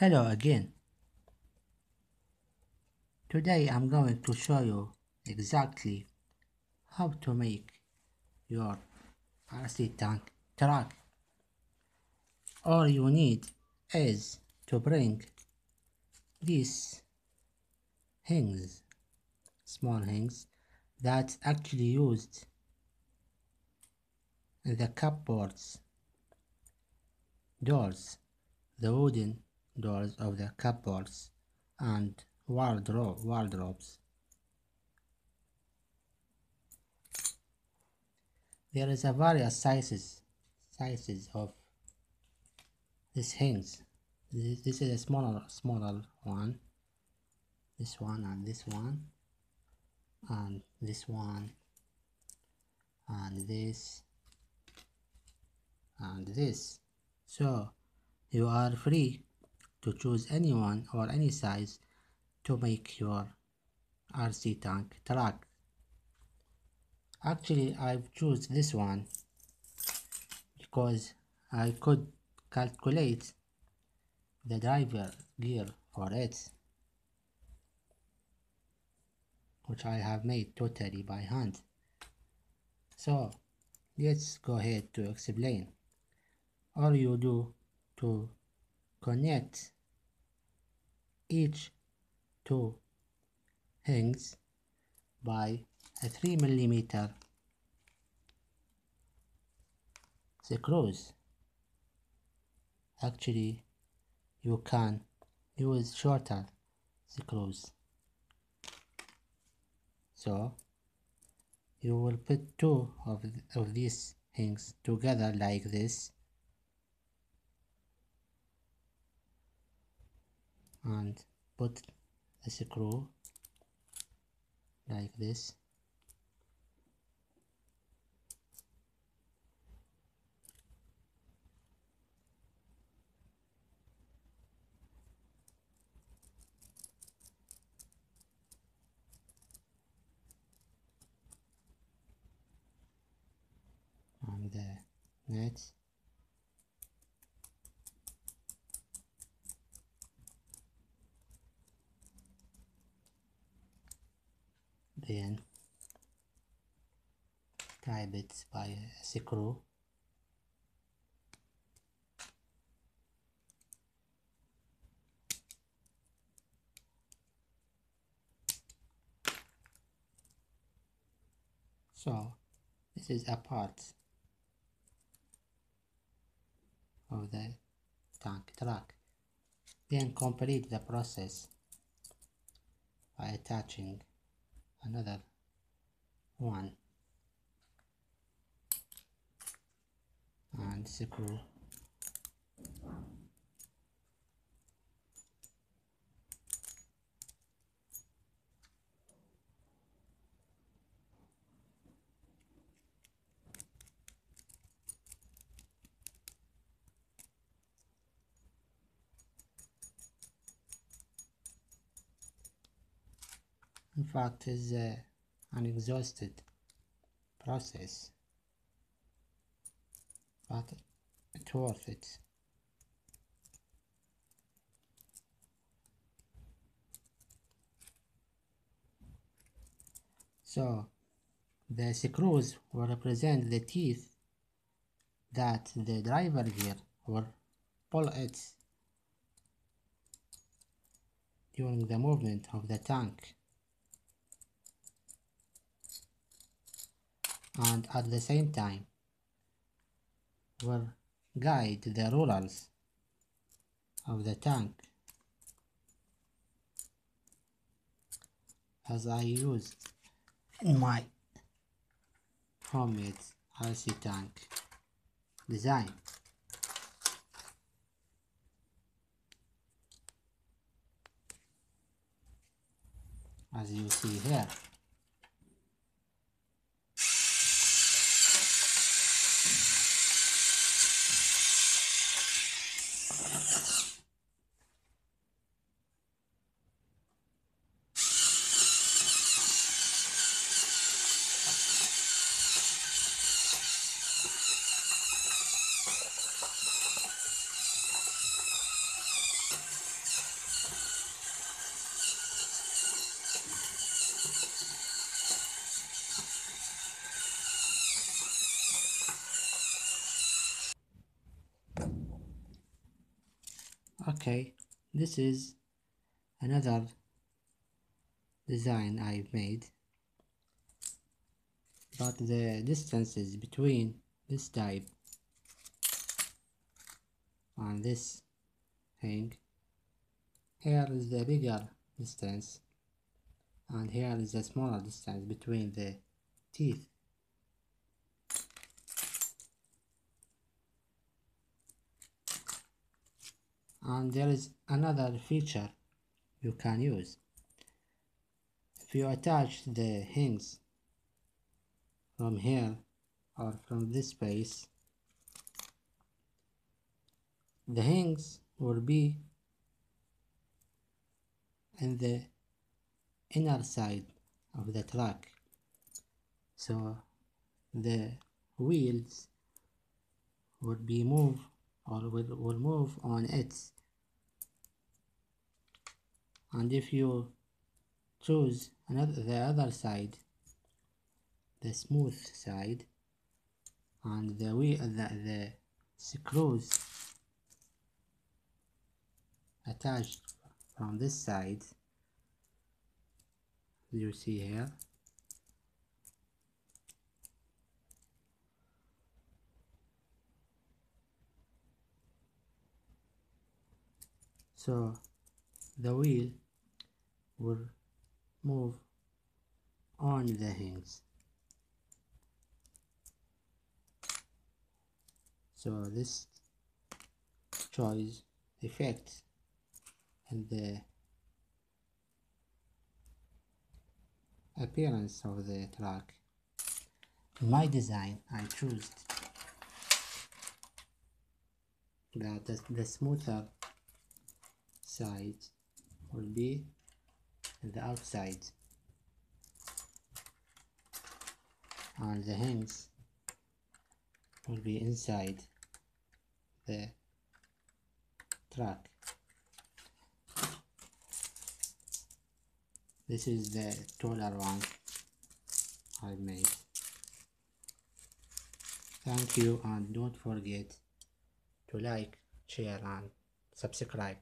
Hello again. Today I'm going to show you exactly how to make your RC tank track. All you need is to bring these hinges, small hinges that actually used in the cupboards doors, the wooden doors of the cupboards and wardrobe wardrobes. There is a various sizes sizes of these hinges. This, this is a smaller smaller one. This one and this one and this one and this and this so you are free to choose any one or any size to make your RC tank track. Actually I've choose this one because I could calculate the driver gear for it which I have made totally by hand. So let's go ahead to explain all you do to connect each two hinges by a 3 millimeter screws actually you can use shorter screws so you will put two of, of these things together like this and put a screw like this. On the net then tie it by a screw so this is a part of the tank track then complete the process by attaching another one. And screw in fact is uh, an exhausted process. But it's worth it. So the screws will represent the teeth that the driver gear will pull it during the movement of the tank and at the same time will guide the rollers of the tank as I used my homemade RC tank design. As you see here. Okay this is another design I've made. But the distances between this type and this thing here is the bigger distance and here is the smaller distance between the teeth and there is another feature you can use. If you attach the hinges from here or from this space the hinges will be in the inner side of the track so the wheels would be moved or will, will move on it and if you choose another the other side the smooth side and the way the, the screws attached from this side you see here so the wheel will move on the hinges so this choice effect and the appearance of the truck. In my design I chose that the, the smoother side will be the outside. And the hinges will be inside the track this is the taller one I made. Thank you and don't forget to like share and subscribe